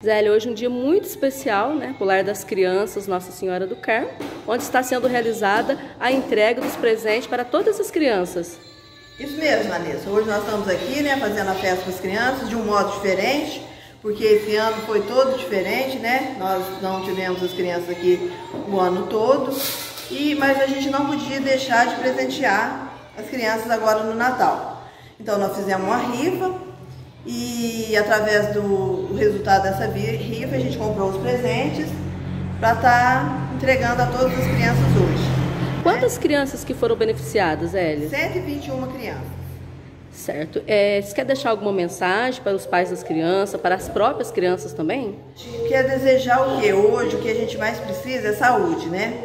Zélia, hoje é um dia muito especial, né, o Lar das Crianças Nossa Senhora do Carmo, onde está sendo realizada a entrega dos presentes para todas as crianças. Isso mesmo, Vanessa. Hoje nós estamos aqui, né, fazendo a festa para as crianças de um modo diferente, porque esse ano foi todo diferente, né? Nós não tivemos as crianças aqui o ano todo, e mas a gente não podia deixar de presentear as crianças agora no Natal. Então nós fizemos uma rifa e através do resultado dessa rifa a gente comprou os presentes para estar tá entregando a todas as crianças hoje. Quantas né? crianças que foram beneficiadas, Elia? 121 crianças. Certo. É, você quer deixar alguma mensagem para os pais das crianças, para as próprias crianças também? Quer desejar o que? Hoje o que a gente mais precisa é saúde, né?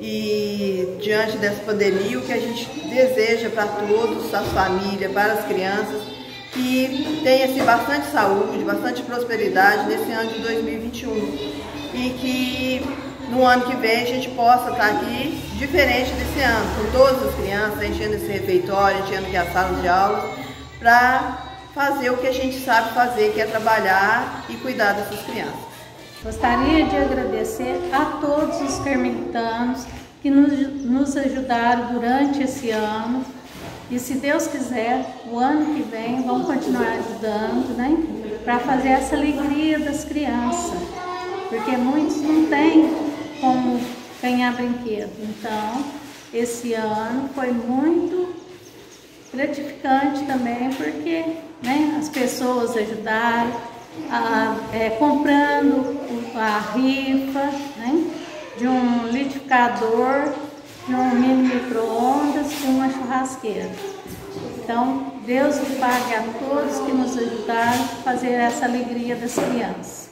E diante dessa pandemia, o que a gente deseja para todos, as famílias, para as crianças, que tenha-se bastante saúde, bastante prosperidade nesse ano de 2021 e que no ano que vem a gente possa estar aqui diferente desse ano, com todas as crianças, enchendo esse refeitório, enchendo aqui as salas de aula, para fazer o que a gente sabe fazer, que é trabalhar e cuidar dessas crianças. Gostaria de agradecer a todos os carmelitanos que nos, nos ajudaram durante esse ano, e se Deus quiser, o ano que vem vamos continuar ajudando, né? Para fazer essa alegria das crianças. Porque muitos não têm como ganhar brinquedo. Então, esse ano foi muito gratificante também, porque né, as pessoas ajudaram, a, é, comprando a rifa né, de um liquidificador de um mini micro-ondas Então, Deus pague a todos que nos ajudaram a fazer essa alegria das crianças.